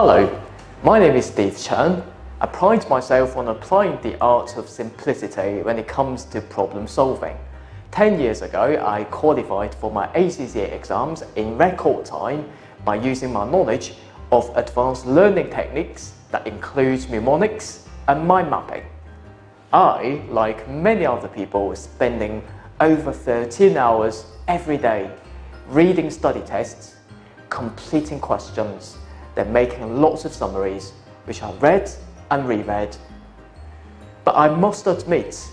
Hello, my name is Steve Chen. I pride myself on applying the art of simplicity when it comes to problem solving. 10 years ago, I qualified for my ACCA exams in record time by using my knowledge of advanced learning techniques that includes mnemonics and mind mapping. I, like many other people, was spending over 13 hours every day reading study texts, completing questions, then making lots of summaries, which are read and reread. But I must admit,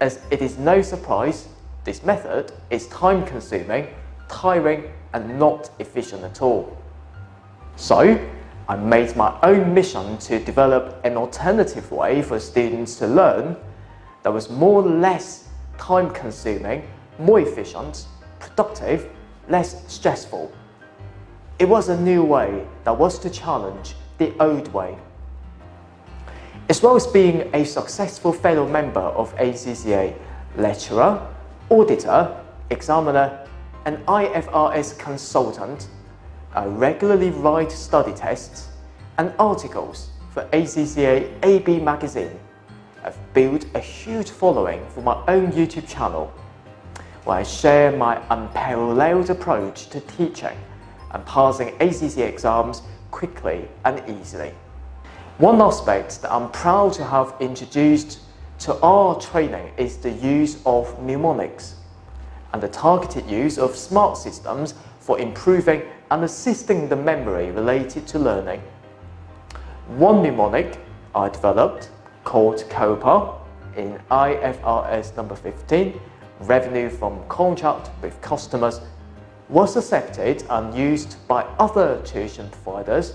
as it is no surprise, this method is time consuming, tiring, and not efficient at all. So, I made my own mission to develop an alternative way for students to learn that was more or less time consuming, more efficient, productive, less stressful. It was a new way that was to challenge the old way. As well as being a successful fellow member of ACCA, lecturer, auditor, examiner, and IFRS consultant, I regularly write study texts and articles for ACCA AB magazine. I've built a huge following for my own YouTube channel where I share my unparalleled approach to teaching and passing ACCA exams quickly and easily. One aspect that I'm proud to have introduced to our training is the use of mnemonics and the targeted use of smart systems for improving and assisting the memory related to learning. One mnemonic I developed called COPA in IFRS number 15, revenue from contract with customers, was accepted and used by other tuition providers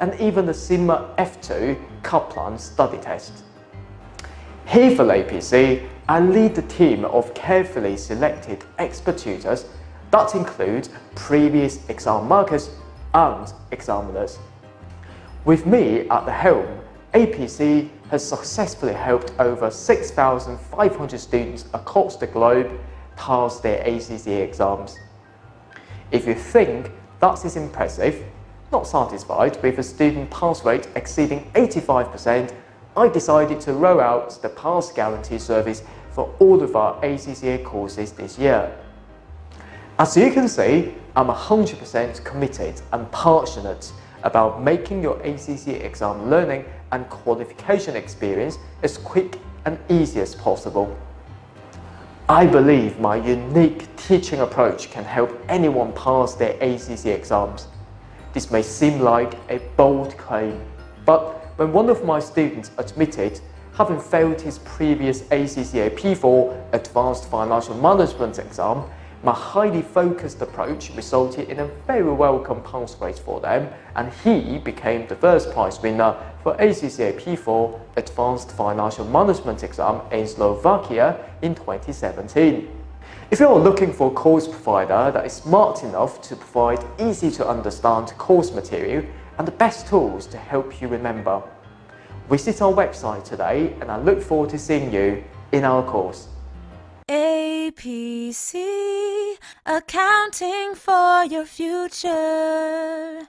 and even the CIMA F2 Kaplan study text. Here for APC, I lead the team of carefully selected expert tutors that include previous exam markers and examiners. With me at the helm, APC has successfully helped over 6,500 students across the globe pass their ACCA exams. If you think that is impressive, not satisfied with a student pass rate exceeding 85%, I decided to roll out the Pass Guarantee service for all of our ACCA courses this year. As you can see, I'm 100% committed and passionate about making your ACCA exam learning and qualification experience as quick and easy as possible. I believe my unique teaching approach can help anyone pass their ACC exams. This may seem like a bold claim, but when one of my students admitted having failed his previous ACCA P4 Advanced Financial Management exam, my highly focused approach resulted in a very welcome pass rate for them and he became the first prize winner for ACCA P4 Advanced Financial Management exam in Slovakia in 2017. If you're looking for a course provider that is smart enough to provide easy to understand course material, and the best tools to help you remember. Visit our website today and I look forward to seeing you in our course. APC, accounting for your future.